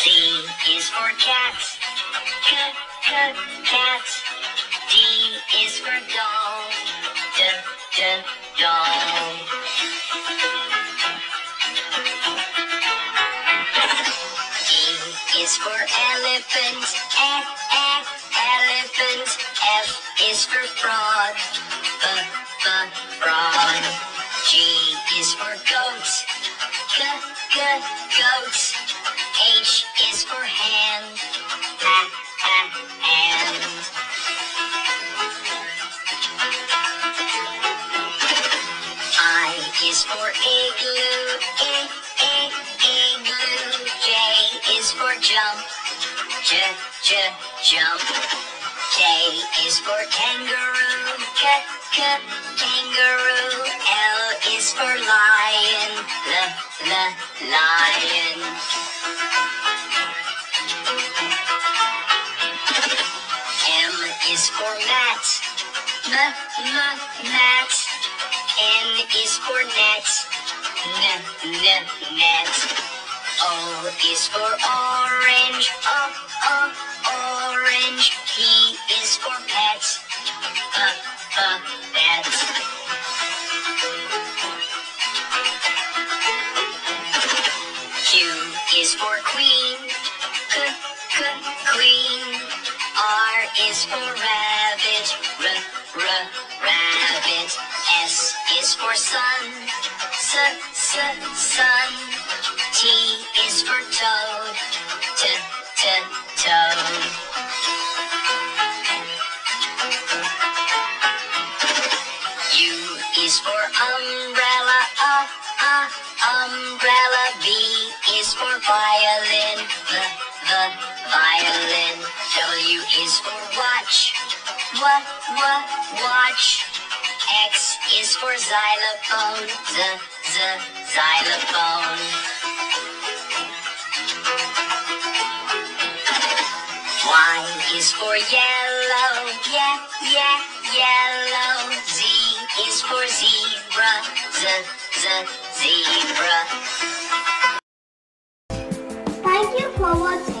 C is for cat. C, c, cat. D is for doll. D, d, doll. E is for elephant. E, e, elephant. F is for frog. B, b, frog. G is for goat. G, g, goat. J, j, jump. K is for kangaroo. K, k, kangaroo. L is for lion. L, l, lion. M is for mat. M, m, mat. N is for net. N, n, net. O is for orange. O, o, orange. P is for pet. P, uh, p, pet. Q is for queen. K, k, queen. R is for rabbit. R, r, rabbit. S is for sun. S, s, sun. Is for umbrella. Uh, uh, umbrella. V is for violin. the, v, violin. W is for watch. W, w, watch. X is for xylophone. Z, z, xylophone. Y is for yellow. Yeah, yeah, yellow for zebra, z, z, zebra. Thank you for watching.